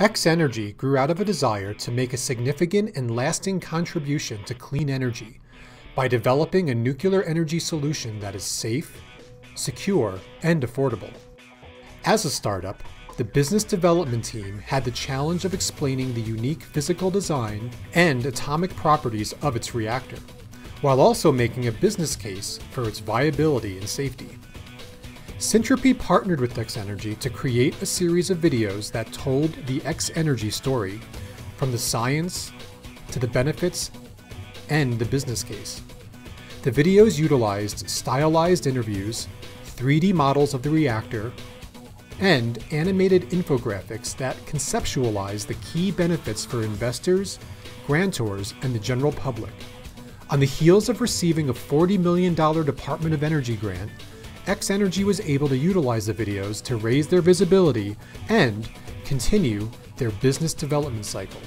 X Energy grew out of a desire to make a significant and lasting contribution to clean energy by developing a nuclear energy solution that is safe, secure, and affordable. As a startup, the business development team had the challenge of explaining the unique physical design and atomic properties of its reactor, while also making a business case for its viability and safety. Syntropy partnered with X Energy to create a series of videos that told the X Energy story, from the science to the benefits and the business case. The videos utilized stylized interviews, 3D models of the reactor, and animated infographics that conceptualize the key benefits for investors, grantors, and the general public. On the heels of receiving a $40 million Department of Energy grant, X Energy was able to utilize the videos to raise their visibility and continue their business development cycle.